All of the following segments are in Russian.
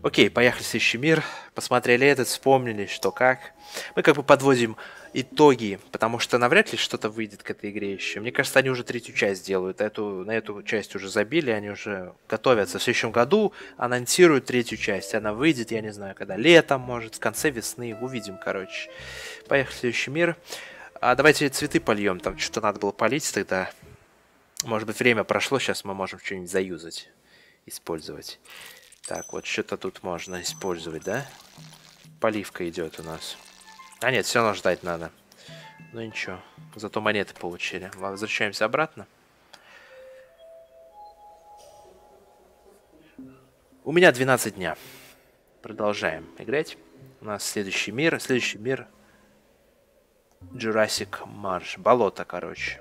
Окей, поехали в следующий мир. Посмотрели этот, вспомнили, что как. Мы как бы подводим итоги, потому что навряд ли что-то выйдет к этой игре еще. Мне кажется, они уже третью часть делают. Эту, на эту часть уже забили, они уже готовятся. В следующем году анонсируют третью часть. Она выйдет, я не знаю, когда. Летом, может, в конце весны. Увидим, короче. Поехали в следующий мир. А давайте цветы польем. Там что-то надо было полить тогда. Может быть, время прошло, сейчас мы можем что-нибудь заюзать, использовать. Так, вот что-то тут можно использовать, да? Поливка идет у нас. А нет, все равно ждать надо. Ну ничего, зато монеты получили. Возвращаемся обратно. У меня 12 дня. Продолжаем играть. У нас следующий мир. Следующий мир Jurassic Marsh. Болото, короче.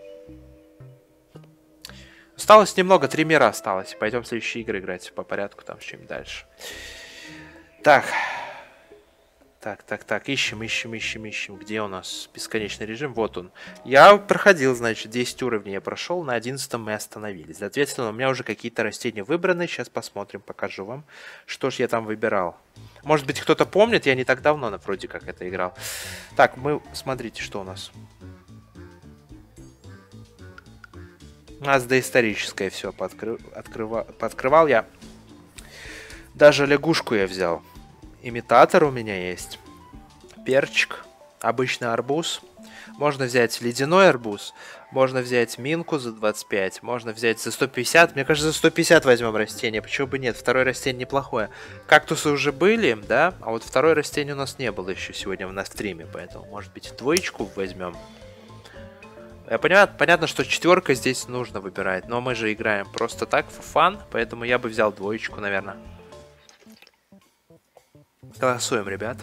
Осталось немного, три мира осталось. Пойдем в следующие игры играть по порядку, там что-нибудь дальше. Так. Так, так, так, ищем, ищем, ищем, ищем. Где у нас бесконечный режим? Вот он. Я проходил, значит, 10 уровней я прошел, на 11 мы остановились. Соответственно, у меня уже какие-то растения выбраны. Сейчас посмотрим, покажу вам, что ж я там выбирал. Может быть, кто-то помнит, я не так давно вроде как это играл. Так, мы, смотрите, что у нас. У нас доисторическое все подкры... Открыва... подкрывал я. Даже лягушку я взял. Имитатор у меня есть. Перчик. Обычный арбуз. Можно взять ледяной арбуз. Можно взять минку за 25. Можно взять за 150. Мне кажется, за 150 возьмем растение. Почему бы нет? Второе растение неплохое. Кактусы уже были, да? А вот второе растение у нас не было еще сегодня на стриме. Поэтому, может быть, двоечку возьмем. Я понимаю, понятно, что четверка здесь нужно выбирать, но мы же играем просто так, for fun, поэтому я бы взял двоечку, наверное. Голосуем, ребят.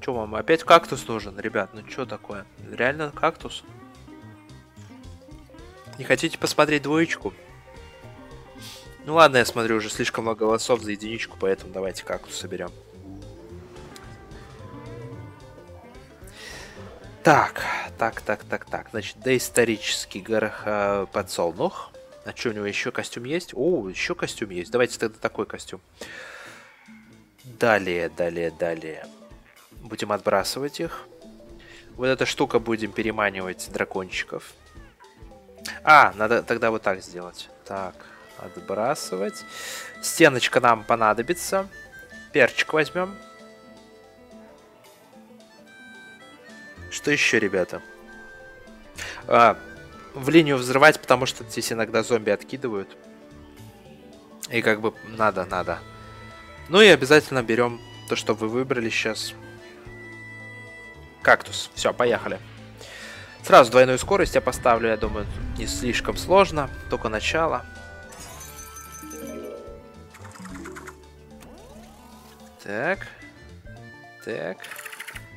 Че вам, опять кактус нужен, ребят? Ну что такое? Реально кактус? Не хотите посмотреть двоечку? Ну ладно, я смотрю, уже слишком много голосов за единичку, поэтому давайте кактус соберем. Так, так, так, так, так. Значит, доисторический горох э, подсолнух. А что, у него еще костюм есть? О, еще костюм есть. Давайте тогда такой костюм. Далее, далее, далее. Будем отбрасывать их. Вот эта штука будем переманивать дракончиков. А, надо тогда вот так сделать. Так, отбрасывать. Стеночка нам понадобится. Перчик возьмем. Что еще, ребята? А, в линию взрывать, потому что здесь иногда зомби откидывают. И как бы надо, надо. Ну и обязательно берем то, что вы выбрали сейчас. Кактус. Все, поехали. Сразу двойную скорость я поставлю, я думаю, не слишком сложно. Только начало. Так. Так.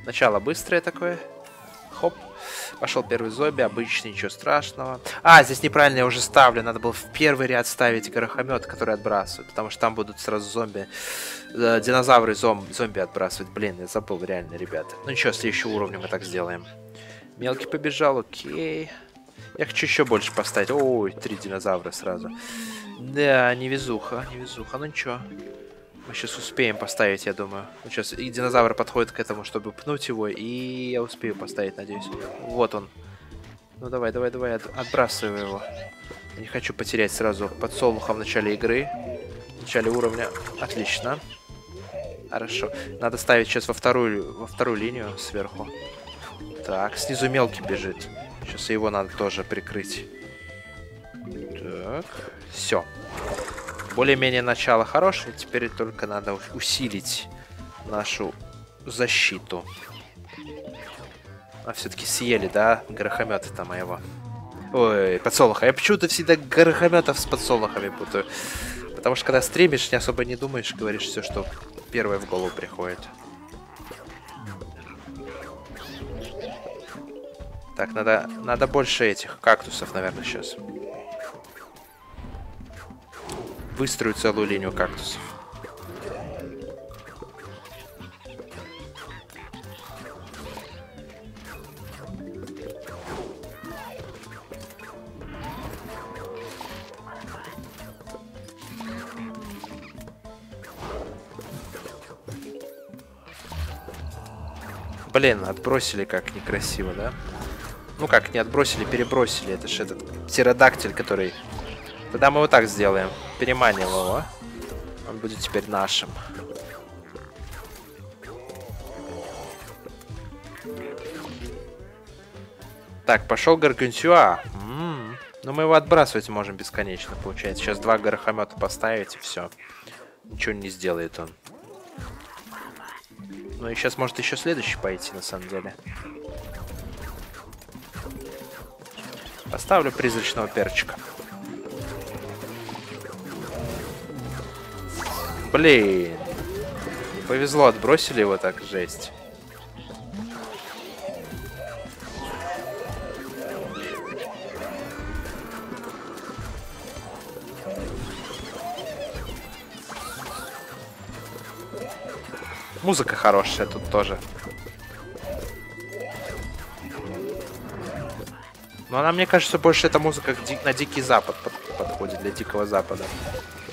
Начало быстрое такое. Пошел первый зомби, обычный, ничего страшного. А, здесь неправильно я уже ставлю. Надо было в первый ряд ставить горохомет, который отбрасывает. Потому что там будут сразу зомби. Э, динозавры зом, зомби отбрасывать. Блин, я забыл реально, ребята. Ну ничего, следующего уровня мы так сделаем. Мелкий побежал, окей. Я хочу еще больше поставить. Ой, три динозавра сразу. Да, невезуха, невезуха. Ну ничего. Мы сейчас успеем поставить, я думаю. Сейчас и динозавр подходит к этому, чтобы пнуть его, и я успею поставить, надеюсь. Вот он. Ну давай, давай, давай, от, отбрасывай его. Не хочу потерять сразу подсолнуха в начале игры. В начале уровня. Отлично. Хорошо. Надо ставить сейчас во вторую, во вторую линию сверху. Так, снизу мелкий бежит. Сейчас его надо тоже прикрыть. Так, все. Более-менее начало хорошее, теперь только надо усилить нашу защиту. А все-таки съели, да, горохомета-то моего. Ой, подсолнуха. Я почему-то всегда горохометов с подсолнухами путаю. Потому что когда стримишь, не особо не думаешь, говоришь все, что первое в голову приходит. Так, надо, надо больше этих кактусов, наверное, сейчас Выстрою целую линию кактусов. Блин, отбросили как некрасиво, да? Ну как, не отбросили, перебросили. Это же этот птеродактиль, который Тогда мы вот так сделаем. Переманим его. Он будет теперь нашим. Так, пошел Гаргантюа. М-м-м. Ну мы его отбрасывать можем бесконечно, получается. Сейчас два горохомета поставить и все. Ничего не сделает он. Ну и сейчас может еще следующий пойти, на самом деле. Поставлю призрачного перчика. Блин. Повезло, отбросили его так, жесть. Музыка хорошая тут тоже. Но она, мне кажется, больше эта музыка на Дикий Запад под подходит, для Дикого Запада.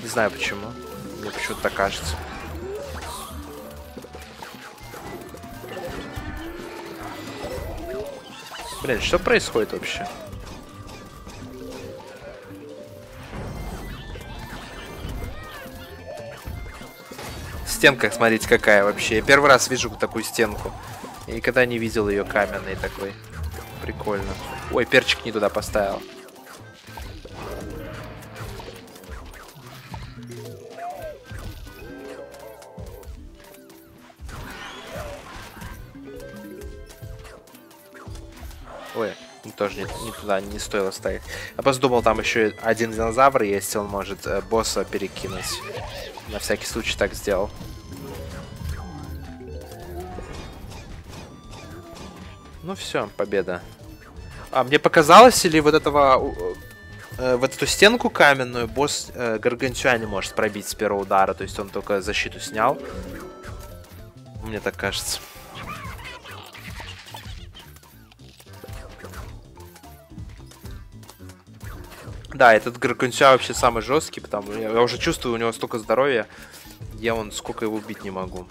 Не знаю почему. Мне почему-то так кажется. Блин, что происходит вообще? Стенка, смотрите, какая вообще. Я первый раз вижу такую стенку. Я никогда не видел ее каменной такой. Прикольно. Ой, перчик не туда поставил. Туда не стоило ставить. Я просто думал, там еще один динозавр есть, он может э, босса перекинуть. На всякий случай так сделал. Ну все, победа. А мне показалось, или вот этого... Э, вот эту стенку каменную босс э, Гаргантюа не может пробить с первого удара. То есть он только защиту снял. Мне так кажется. Да, этот Гаргантюа вообще самый жесткий, потому я, я уже чувствую, у него столько здоровья. Я он сколько его убить не могу.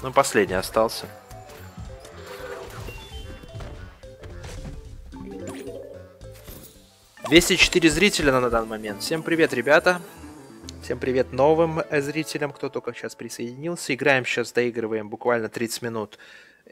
Ну, последний остался. Двести четыре зрителя на данный момент. Всем привет, ребята. Всем привет новым зрителям, кто только сейчас присоединился. Играем сейчас, доигрываем буквально 30 минут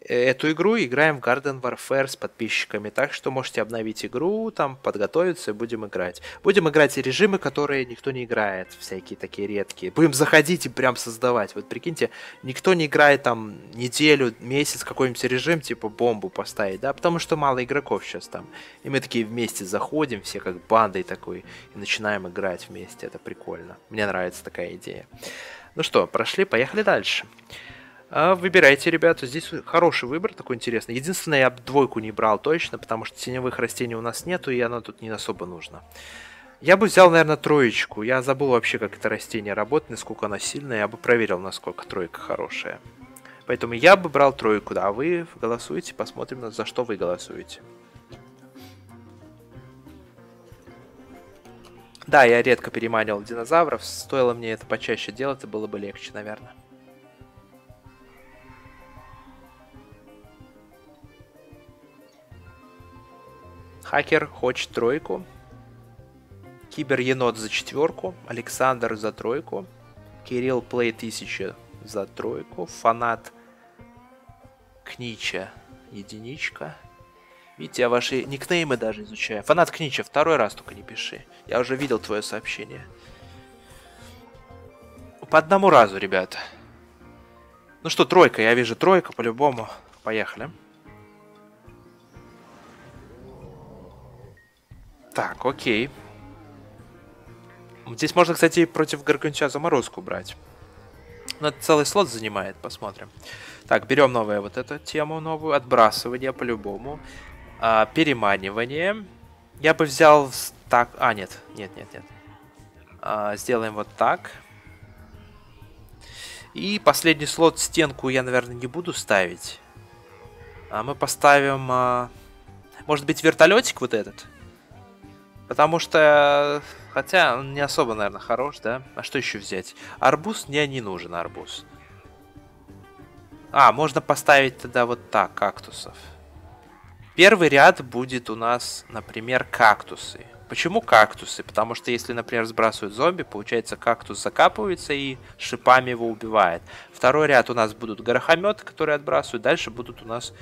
эту игру играем в Garden Warfare с подписчиками, так что можете обновить игру, там подготовиться и будем играть. Будем играть и режимы, которые никто не играет, всякие такие редкие. Будем заходить и прям создавать. Вот прикиньте, никто не играет там неделю, месяц какой-нибудь режим, типа бомбу поставить, да, потому что мало игроков сейчас там. И мы такие вместе заходим, все как бандой такой, и начинаем играть вместе, это прикольно. Мне нравится такая идея. Ну что, прошли, поехали дальше. Выбирайте, ребята. Здесь хороший выбор, такой интересный. Единственное, я двойку не брал точно, потому что теневых растений у нас нету, и она тут не особо нужна. Я бы взял, наверное, троечку. Я забыл вообще, как это растение работает, насколько оно сильное. Я бы проверил, насколько тройка хорошая. Поэтому я бы брал тройку, да, а вы голосуете, посмотрим, за что вы голосуете. Да, я редко переманивал динозавров. Стоило мне это почаще делать, это было бы легче, наверное. Хакер хочет тройку. Кибер-енот за четверку. Александр за тройку. Кирилл Плей 1000 за тройку. Фанат Книча единичка. Видите, я ваши никнеймы даже изучаю. Фанат Книча, второй раз только не пиши. Я уже видел твое сообщение. По одному разу, ребята. Ну что, тройка, я вижу тройка по-любому. Поехали. Так, окей. Здесь можно, кстати, против Гаргантюа заморозку брать. Но это целый слот занимает, посмотрим. Так, берем новую вот эту тему новую. Отбрасывание по-любому. А, переманивание. Я бы взял так... А, нет, нет, нет, нет. А, сделаем вот так. И последний слот, стенку я, наверное, не буду ставить. А мы поставим... А... Может быть, вертолетик вот этот? Потому что... Хотя он не особо, наверное, хорош, да? А что еще взять? Арбуз? Мне не нужен арбуз. А, можно поставить тогда вот так, кактусов. Первый ряд будет у нас, например, кактусы. Почему кактусы? Потому что если, например, сбрасывают зомби, получается кактус закапывается и шипами его убивает. Второй ряд у нас будут горохометы, которые отбрасывают. Дальше будут у нас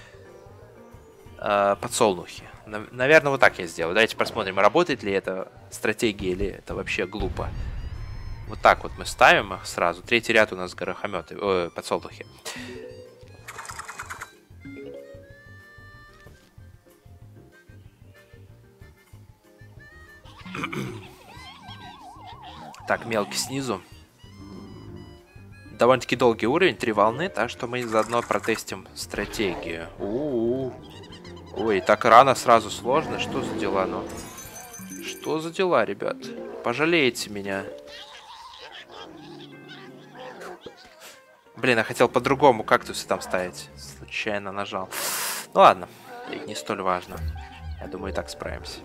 э, подсолнухи. Наверное, вот так я сделаю. Давайте посмотрим, работает ли эта стратегия или это вообще глупо. Вот так вот мы ставим их сразу. Третий ряд у нас горохометы, э, подсолнухи. Так, мелкий снизу. Довольно-таки долгий уровень, три волны, так что мы заодно протестим стратегию. У -у -у. Ой, так рано сразу сложно. Что за дела, ну? Что за дела, ребят? Пожалеете меня. Блин, я хотел по-другому кактусы там ставить. Случайно нажал. Ну ладно, не столь важно. Я думаю, и так справимся.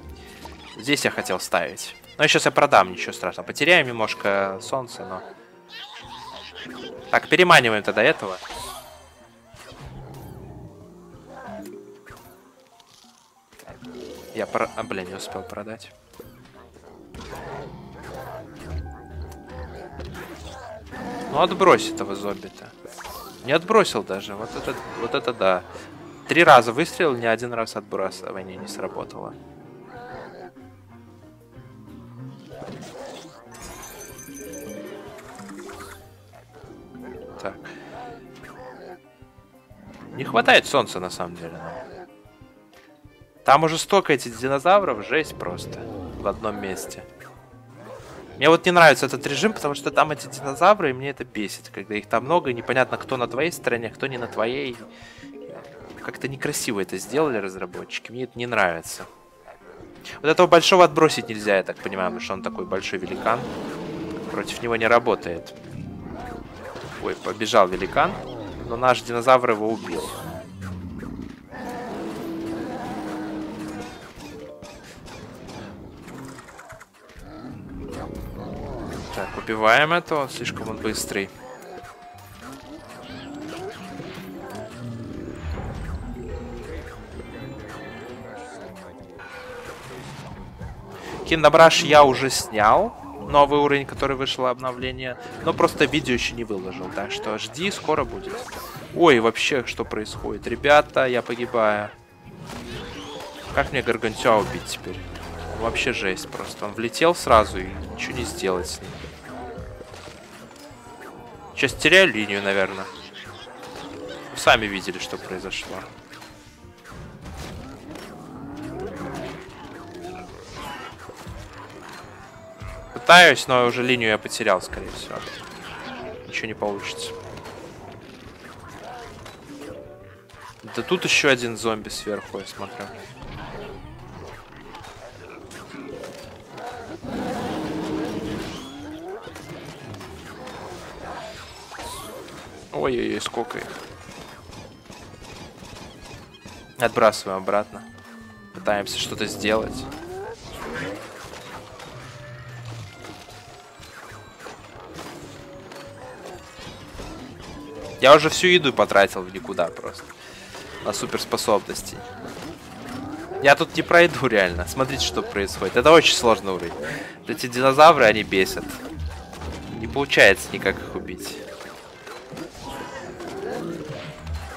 Здесь я хотел ставить. Но сейчас я продам, ничего страшного. Потеряем немножко солнца, но... Так, переманиваем тогда этого. Я про... А, блин, не успел продать. Ну, отбрось этого зомби-то. Не отбросил даже. Вот это, вот это да. Три раза выстрелил, ни один раз отбрасывание не сработало. Так. Не хватает солнца, на самом деле. Но... Там уже столько этих динозавров, жесть просто. В одном месте. Мне вот не нравится этот режим, потому что там эти динозавры, и мне это бесит. Когда их там много, и непонятно, кто на твоей стороне, кто не на твоей. Как-то некрасиво это сделали разработчики. Мне это не нравится. Вот этого большого отбросить нельзя, я так понимаю, потому что он такой большой великан. Против него не работает. Ой, побежал великан. Но наш динозавр его убил. Убиваем этого. Слишком он быстрый. Киндабраш я уже снял новый уровень, который вышел обновление. Но просто видео еще не выложил, так что жди, скоро будет. Ой, вообще, что происходит? Ребята, я погибаю. Как мне Гаргантюа убить теперь? Вообще жесть просто. Он влетел сразу и ничего не сделать с ним. Сейчас теряю линию, наверное. Вы сами видели, что произошло. Пытаюсь, но уже линию я потерял, скорее всего. Ничего не получится. Да тут еще один зомби сверху, я смотрю. Ой-ой-ой, сколько их. Отбрасываем обратно. Пытаемся что-то сделать. Я уже всю еду потратил в никуда просто. На суперспособности. Я тут не пройду реально. Смотрите, что происходит. Это очень сложный уровень. Эти динозавры, они бесят. Не получается никак их убить.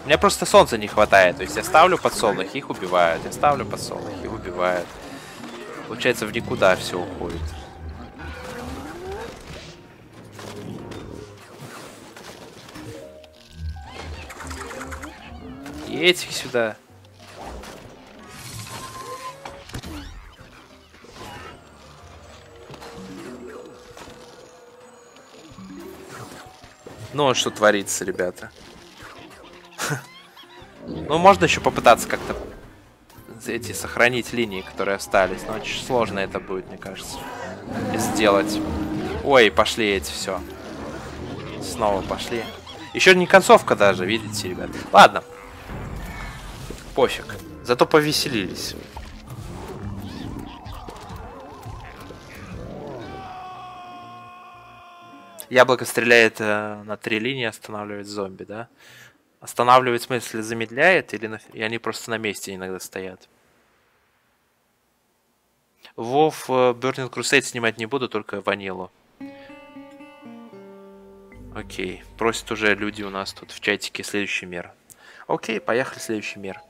Мне просто солнца не хватает. То есть я ставлю подсолнух, их убивают. Я ставлю подсолнух, их убивают. Получается, в никуда все уходит. И этих сюда. Ну, что творится, ребята. Ну, можно еще попытаться как-то эти сохранить линии, которые остались. Но очень сложно это будет, мне кажется, сделать. Ой, пошли эти, все. Снова пошли. Еще не концовка даже, видите, ребят. Ладно, пофиг. Зато повеселились. Яблоко стреляет э, на три линии, останавливает зомби, да? Останавливает, смысле, замедляет, или на... и они просто на месте иногда стоят? Вов э, Burning Crusade снимать не буду, только ванилу. Окей, просят уже люди у нас тут в чатике следующий мир. Окей, поехали следующий мир.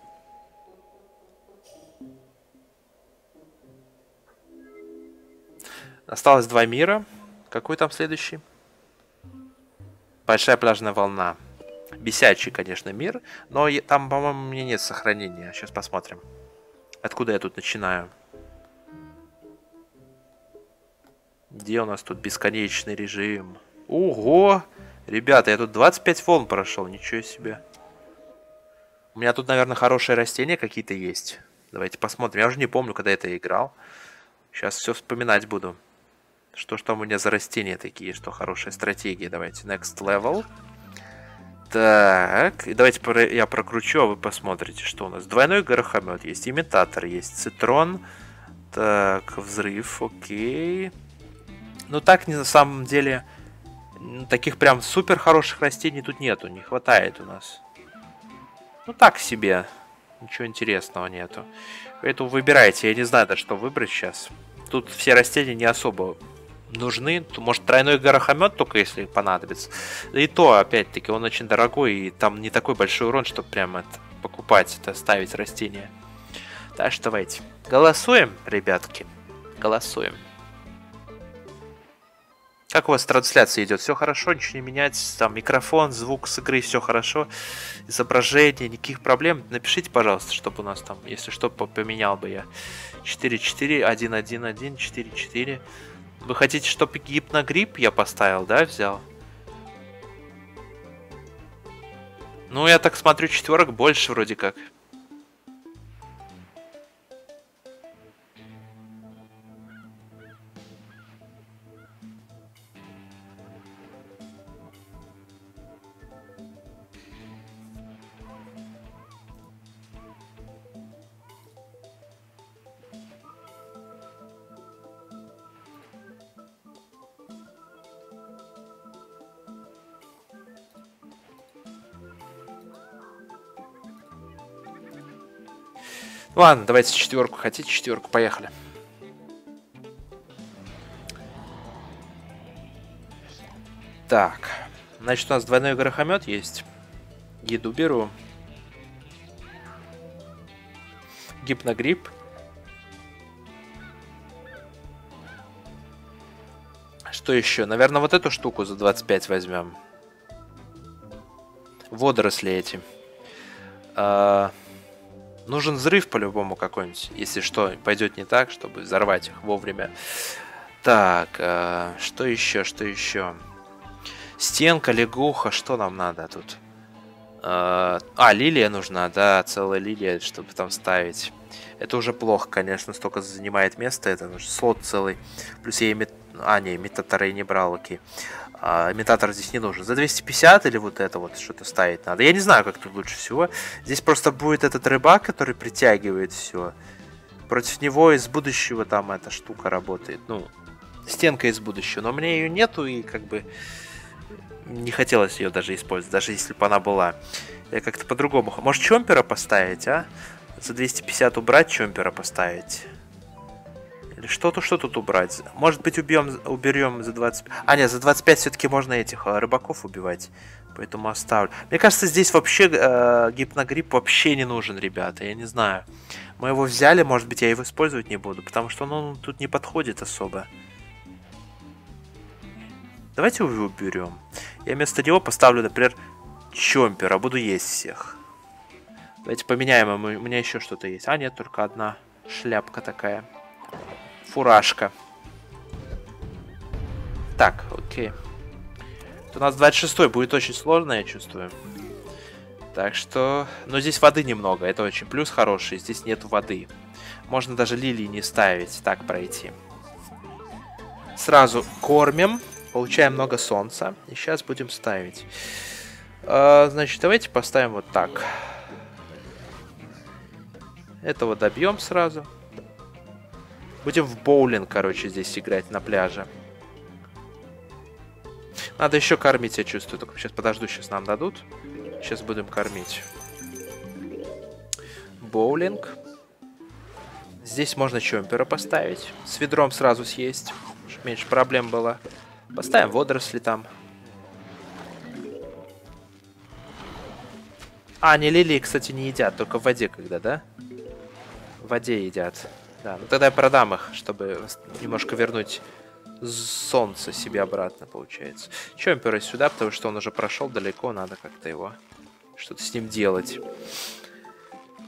Осталось два мира. Какой там следующий? Большая пляжная волна. Бесячий, конечно, мир, но там, по-моему, у меня нет сохранения. Сейчас посмотрим. Откуда я тут начинаю? Где у нас тут бесконечный режим? Ого! Ребята, я тут 25 волн прошел, ничего себе. У меня тут, наверное, хорошие растения какие-то есть. Давайте посмотрим. Я уже не помню, когда это играл. Сейчас все вспоминать буду. Что ж там у меня за растения такие, что хорошая стратегия. Давайте, next level. Так, и давайте я прокручу, а вы посмотрите, что у нас. Двойной горохомет есть, имитатор есть, цитрон. Так, взрыв, окей. Ну так, не на самом деле, таких прям супер хороших растений тут нету, не хватает у нас. Ну так себе, ничего интересного нету. Поэтому выбирайте, я не знаю, да что выбрать сейчас. Тут все растения не особо нужны. Может, тройной горохомет только если понадобится. И то, опять-таки, он очень дорогой, и там не такой большой урон, чтобы прям это покупать, это ставить растения. Так что давайте. Голосуем, ребятки. Голосуем. Как у вас трансляция идет? Все хорошо, ничего не меняется. Там микрофон, звук с игры, все хорошо. Изображение, никаких проблем. Напишите, пожалуйста, чтобы у нас там, если что, поменял бы я. 4-4, 1-1-1, 4-4. Вы хотите, чтобы гипногрипп я поставил, да, взял? Ну, я так смотрю, четверок больше вроде как. Ладно, давайте четверку. Хотите четверку? Поехали. Так. Значит, у нас двойной горохомет есть. Еду беру. Гипногрипп. Что еще? Наверное, вот эту штуку за 25 возьмем. Водоросли эти. А Нужен взрыв по-любому какой-нибудь, если что пойдет не так, чтобы взорвать их вовремя. Так, э, что еще, что еще? Стенка, лягуха, что нам надо тут? Э, а, лилия нужна, да, целая лилия, чтобы там ставить. Это уже плохо, конечно, столько занимает место, это слот целый. Плюс я имит... А, не, имитатора и не брал, окей. А, имитатор здесь не нужен. За 250 или вот это вот что-то ставить надо. Я не знаю, как тут лучше всего. Здесь просто будет этот рыбак, который притягивает все. Против него из будущего там эта штука работает. Ну, стенка из будущего. Но мне ее нету и как бы не хотелось ее даже использовать, даже если бы она была. Я как-то по-другому. Может, чомпера поставить, а? За 250 убрать, чомпера поставить. Что-то, что тут убрать? Может быть, убьем, уберем за 25... А, нет, за 25 все-таки можно этих а, рыбаков убивать. Поэтому оставлю. Мне кажется, здесь вообще э, гипногрипп вообще не нужен, ребята. Я не знаю. Мы его взяли, может быть, я его использовать не буду. Потому что он, он тут не подходит особо. Давайте его уберем. Я вместо него поставлю, например, чомпера. Буду есть всех. Давайте поменяем. У меня еще что-то есть. А, нет, только одна шляпка такая фуражка. Так, окей. У нас 26 будет очень сложно, я чувствую. Так что... Но здесь воды немного, это очень плюс хороший. Здесь нет воды. Можно даже лилии не ставить, так пройти. Сразу кормим, получаем много солнца. И сейчас будем ставить. А, значит, давайте поставим вот так. Этого добьем сразу. Будем в боулинг, короче, здесь играть на пляже. Надо еще кормить, я чувствую. Только сейчас подожду, сейчас нам дадут. Сейчас будем кормить. Боулинг. Здесь можно чемпера поставить. С ведром сразу съесть. Чтобы меньше проблем было. Поставим водоросли там. А, не лилии, кстати, не едят. Только в воде когда, да? В воде едят. Да, ну тогда я продам их, чтобы немножко вернуть солнце себе обратно, получается. Чемпера сюда, потому что он уже прошел далеко, надо как-то его что-то с ним делать.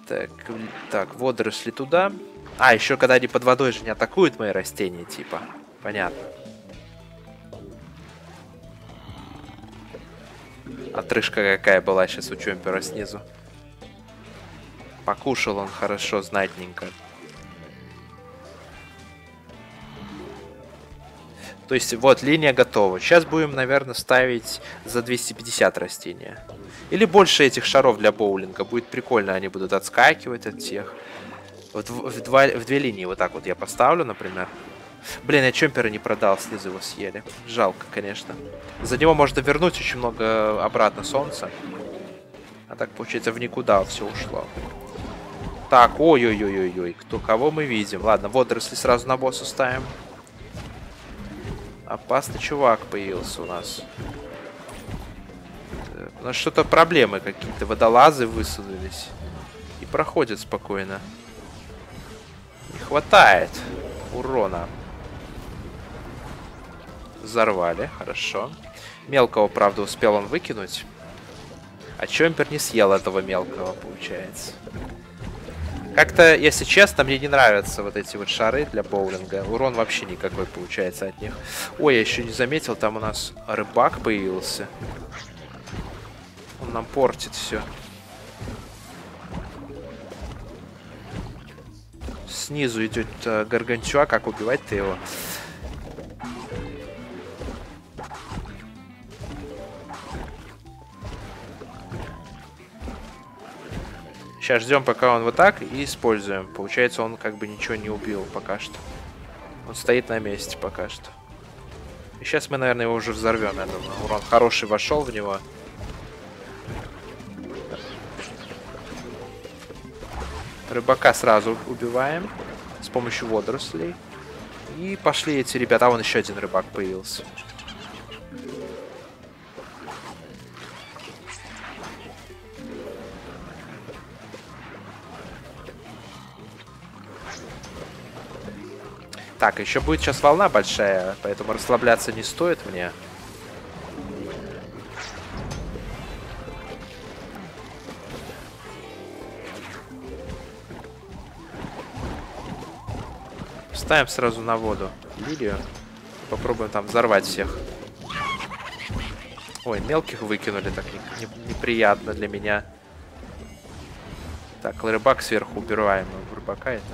Так, так, водоросли туда. А, еще когда они под водой же не атакуют мои растения, типа. Понятно. Отрыжка какая была сейчас у Чемпера снизу. Покушал он хорошо, знатненько. То есть вот линия готова. Сейчас будем, наверное, ставить за 250 растения. Или больше этих шаров для боулинга. Будет прикольно, они будут отскакивать от всех. Вот в, в, два, в две линии вот так вот я поставлю, например. Блин, я чемпера не продал, снизу его съели. Жалко, конечно. За него можно вернуть очень много обратно солнца. А так, получается, в никуда все ушло. Так, ой-ой-ой-ой-ой, кто кого мы видим? Ладно, водоросли сразу на босса ставим. Опасный чувак появился у нас. У нас что-то проблемы какие-то. Водолазы высунулись. И проходят спокойно. Не хватает урона. Взорвали, хорошо. Мелкого, правда, успел он выкинуть. А Чомпер не съел этого мелкого, получается. Как-то, если честно, мне не нравятся вот эти вот шары для боулинга. Урон вообще никакой получается от них. Ой, я еще не заметил, там у нас рыбак появился. Он нам портит все. Снизу идет э, Гаргантюа, как убивать-то его? Сейчас ждем, пока он вот так, и используем. Получается, он как бы ничего не убил пока что. Он стоит на месте пока что. И сейчас мы, наверное, его уже взорвем, я думаю. Урон хороший вошел в него. Рыбака сразу убиваем с помощью водорослей. И пошли эти ребята. А вон еще один рыбак появился. Так, еще будет сейчас волна большая, поэтому расслабляться не стоит мне. Ставим сразу на воду лилию. Попробуем там взорвать всех. Ой, мелких выкинули, так не, не, неприятно для меня. Так, рыбак сверху убираем. Рыбака это...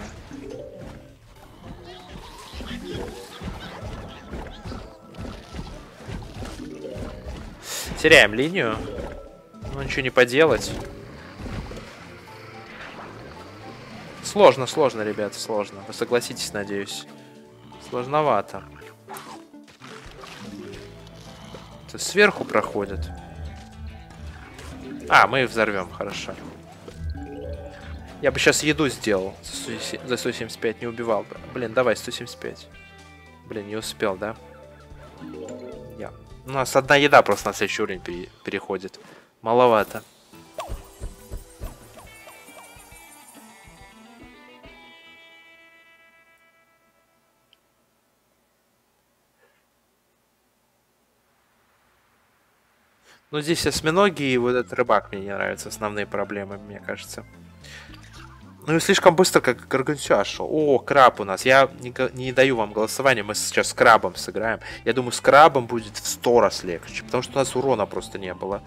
Теряем линию. Ну, ничего не поделать. Сложно, сложно, ребята, сложно. Вы согласитесь, надеюсь. Сложновато. Это сверху проходит. А, мы взорвем, хорошо. Я бы сейчас еду сделал. За 175 не убивал бы. Блин, давай 175. Блин, не успел, да? Я. У нас одна еда просто на следующий уровень пере переходит. Маловато. Ну, здесь осьминоги и вот этот рыбак мне не нравятся. Основные проблемы, мне кажется. Ну и слишком быстро, как Гаргантюа шел. О, краб у нас. Я не, не даю вам голосования, мы сейчас с крабом сыграем. Я думаю, с крабом будет в сто раз легче, потому что у нас урона просто не было.